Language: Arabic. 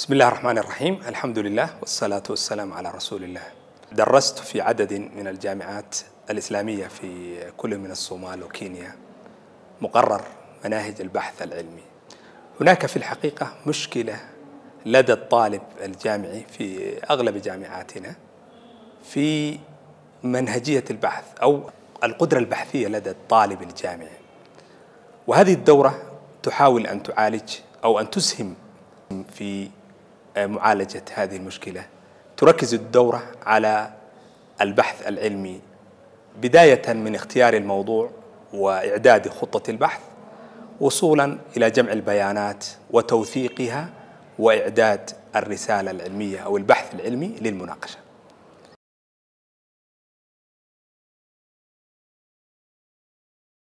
بسم الله الرحمن الرحيم. الحمد لله والصلاة والسلام على رسول الله درست في عدد من الجامعات الإسلامية في كل من الصومال وكينيا مقرر مناهج البحث العلمي. هناك في الحقيقة مشكلة لدى الطالب الجامعي في أغلب جامعاتنا في منهجية البحث أو القدرة البحثية لدى الطالب الجامعي. وهذه الدورة تحاول أن تعالج أو أن تسهم في معالجة هذه المشكلة. تركز الدورة على البحث العلمي بداية من اختيار الموضوع وإعداد خطة البحث وصولا إلى جمع البيانات وتوثيقها وإعداد الرسالة العلمية أو البحث العلمي للمناقشة.